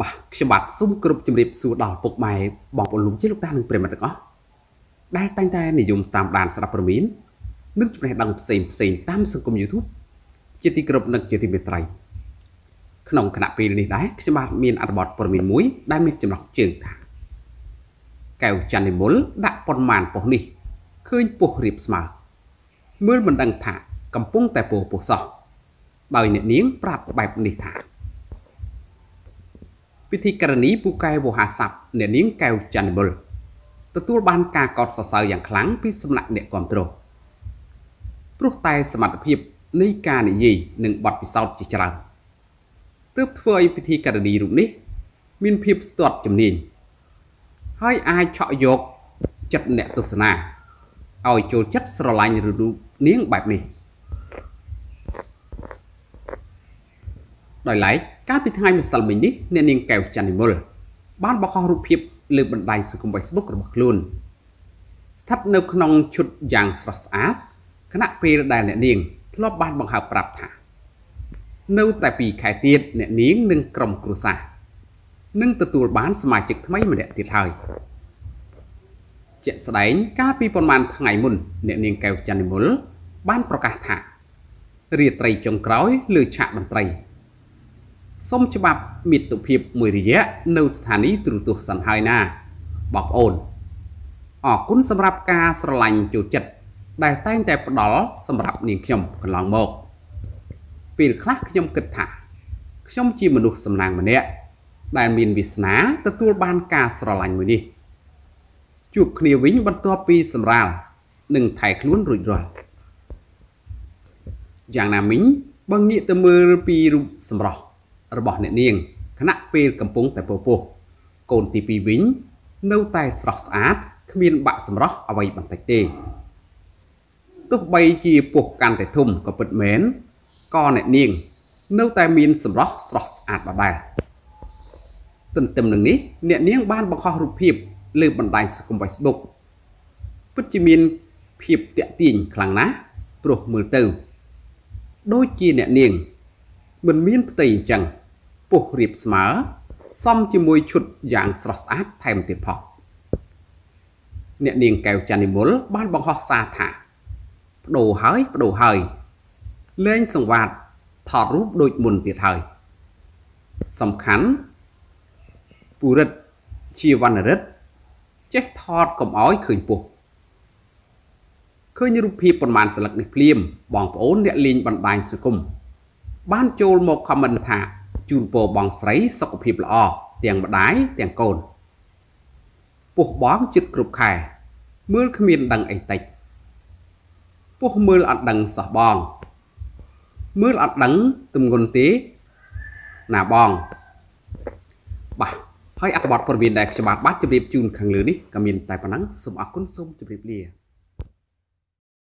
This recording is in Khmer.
បាទខ្ញុំបាទសូមគោរពជំរាបសួរដល់ពុកម៉ែបងប្អូនលោកជាលោកតានិងប្រិយមិត្តទាំងអស់ដែលតែងតែនិយមតាមដានស្ដាប់ព័ត៌មាននិងចំណេះដឹងផ្សេងផ្សេងតាមសង្គម YouTube ជាទីគោរពនិងជាទីមេត្រីក្នុងគណៈពេលនេះដែរខ្ញុំបាទមានអត្ថបទព័ត៌មានមួយ ដែលមានចំណុចជើងថាកែវច័ន្ទនិមលដាក់ប៉ុន្មានប៉ុស្តិ៍នេះឃើញពោះរៀបស្មើមើលមិនដឹងថា កំពុងតែពោះពោះសោះដោយអ្នកនាងប្រាប់បែបនេះថា ពិធីករណីពូកែវោហាស័ព្ទអ្នកនាងកែវច័ន្ទនិមលទទួលបានការកោតសរសើរយ៉ាងខ្លាំងពីសំណាក់អ្នកគ្រប់គ្រងព្រោះតែសមត្ថភាពនៃការនិយាយនិងបទពិសោធន៍ជាច្រើនទើបធ្វើឲ្យពិធីករណីរូបនេះ មានភាពស្ទាត់ជំនាញហើយអាចឆក់យកចិត្តអ្នកទស្សនាឲ្យចូលចិត្តស្រឡាញ់រូបនាងបែបនេះ ដោយឡែកកាលពីថ្ងៃម្សិលមិញនេះអ្នកនាងកែវច័ន្ទនិមលបានបង្ហោះរូបភាពលើបណ្ដាញសង្គម Facebook របស់ខ្លួនស្ថិតនៅក្នុងឈុតយ៉ាងស្រស់ស្អាតខណៈពេលដែលអ្នកនាងធ្លាប់បានបង្ហើបប្រាប់ថានៅតែពីខែទៀតអ្នកនាងនិងក្រុមគ្រួសារនឹងទទួលបានសមាជិកថ្មីម្នាក់ទៀតហើយជាក់ស្ដែងកាលពីប្រហែលថ្ងៃមុនអ្នកនាងកែវច័ន្ទនិមលបានប្រកាសថារាត្រីចុងក្រោយលើឆាកតន្ត្រី សូមច្បាប់មិត្តភាពមួយរយៈនៅស្ថានីយ៍ទូរទស្សន៍សិនហើយណាបងប្អូនអរគុណសម្រាប់ការស្រឡាញ់ចូលចិត្តដែលតែងតែផ្ដល់សម្រាប់នាងខ្ញុំកន្លងមក ពេលខ្លះខ្ញុំគិតថាខ្ញុំជាមនុស្សសំណាងម្នាក់ដែលមានវាសនាទទួលបានការស្រឡាញ់មួយនេះជួបគ្នាវិញបន្ទាប់ពីសម្រាលនិងថែខ្លួនរួចរាល់យ៉ាងណាមិញបើងាកទៅមើលពីរូបសម្រស់ របស់អ្នកនាងខណៈពេលកំពុងតែពពោះកូនទី2វិញនៅតែស្រស់ស្អាតគ្មានបាក់សម្រស់អ្វីបន្តិចទេទោះបីជាពោះកាន់តែធំក៏ពិតមែនក៏អ្នកនាង នៅតែមានសម្រស់ស្រស់ស្អាតដដែលទន្ទឹមនឹងនេះអ្នកនាងបានបង្ហោះរូបភាពលើបណ្ដាញសង្គម Facebook ពិតជាមានភាពតាក់ទាញខ្លាំងណាស់ព្រោះមើលទៅ ដូចជាអ្នកនាង មិនមានផ្ទៃអញ្ចឹង ពុះរៀបស្មើសំជាមួយឈុតយ៉ាងស្រស់ស្អាតថែមទៀតផងអ្នកនាងកែវចាន់និមលបានបង្ហោះសារថាបដូរហើយបដូរហើយលែងសង្វាតថតរូបដូចមុនទៀតហើយសំខាន់ពុរិទ្ធជាវណ្ណរិទ្ធចេះថតកុំឲ្យឃើញពោះឃើញរូបភាពប៉ុន្មានស្លឹកនេះភ្លាមបងប្អូនអ្នកលេងបណ្ដាញសង្គមបានចូលមកខមមិនថា ជូនពរបងស្រីសុខភាពល្អទាំងម្ដាយទាំងកូនពោះបងចិត្តគ្រប់ខែមើលគ្មានដឹងអីតិចពោះមើលអត់ដឹងសោះបង មើលអត់ដឹងទំងន់ទេណាបងបាទហើយអត្ថបទព័ត៌មានដែលខ្ញុំបាទបាទជម្រាបជូនខាងលើនេះក៏មានតែប៉ុណ្ណឹងសូមអរគុណសូមជម្រាបលា